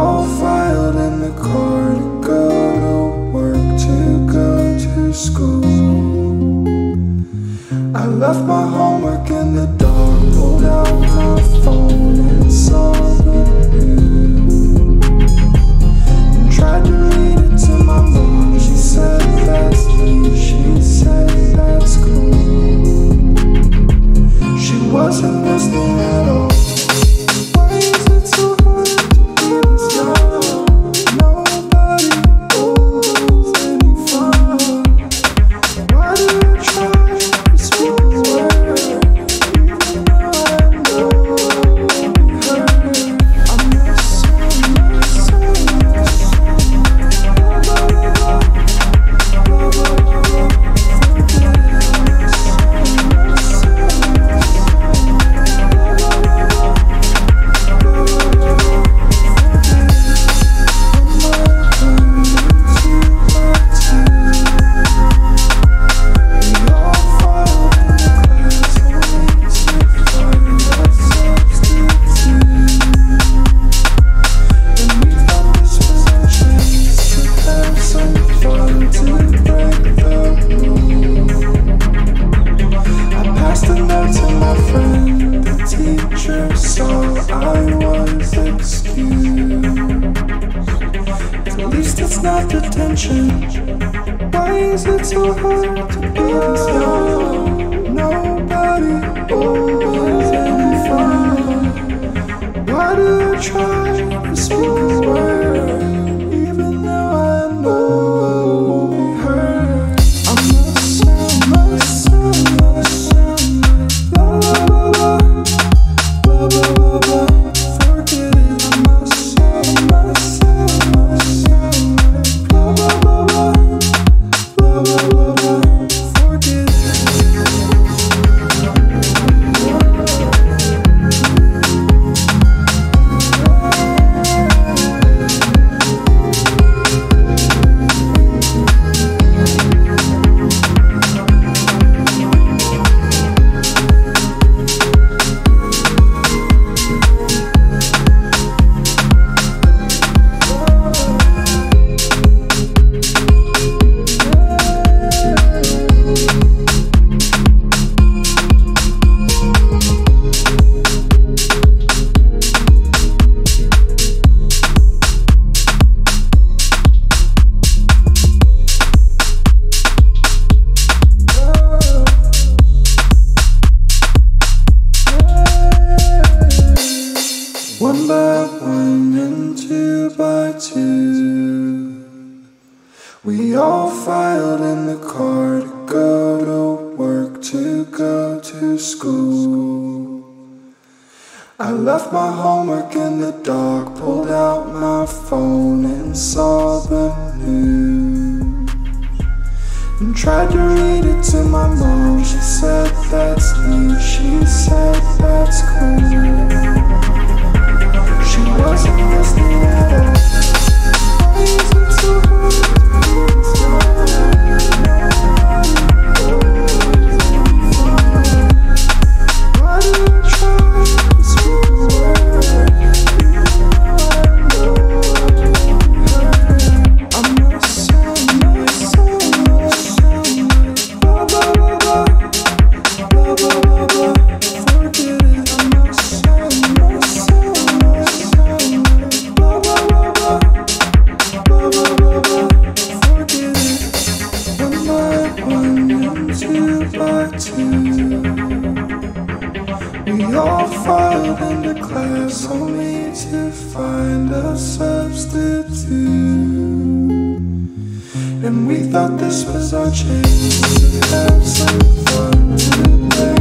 in the car to go to work, to go to school. I left my homework in the dark, pulled out my phone and saw the news. Tried to read it to my mom. She said that's she said that's cool. She wasn't listening it's not detention. Why is it so hard to be young? Nobody owes any fun. Why do I try filed in the car to go to work, to go to school. I left my homework in the dark, pulled out my phone and saw the news. And tried to read it to my mom. She said that's me, she said that's cool. She wasn't two by two. We all filed into class only to find a substitute. And we thought this was our chance to have some fun today.